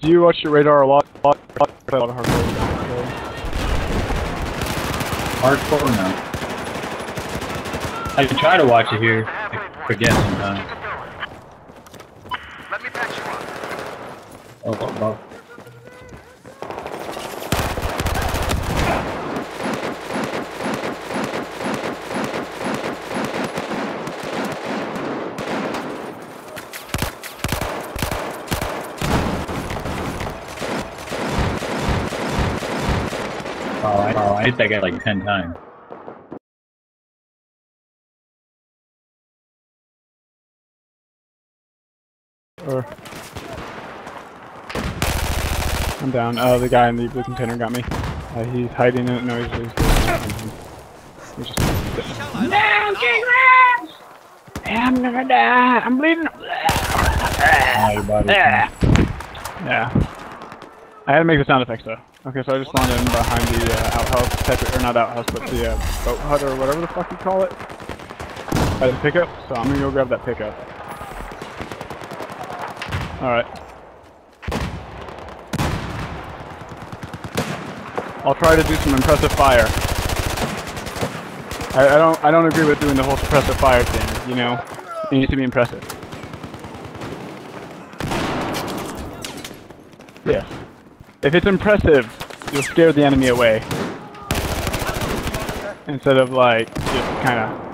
Do you watch your radar a lot? A lot, a lot, a lot of hardcore. Hardcore now. I try to watch it here. I forget sometimes. Let me patch you up. Oh, oh, oh. I, oh, I hit that guy like 10 times. Or I'm down. Oh, the guy in the blue container got me. Uh, he's hiding in it. No, he's, he's, he's just sitting. No, get grabbed! I'm gonna die. I'm bleeding. Oh, your body. Yeah. I had to make the sound effects though. Okay, so I just in behind the uh, outhouse, type, or not outhouse, but the uh, boat hut or whatever the fuck you call it. By the pickup, so I'm gonna go grab that pickup. Alright. I'll try to do some impressive fire. I, I don't I don't agree with doing the whole suppressive fire thing, you know? It needs to be impressive. Yes. If it's impressive, you'll scare the enemy away. Instead of like, just kinda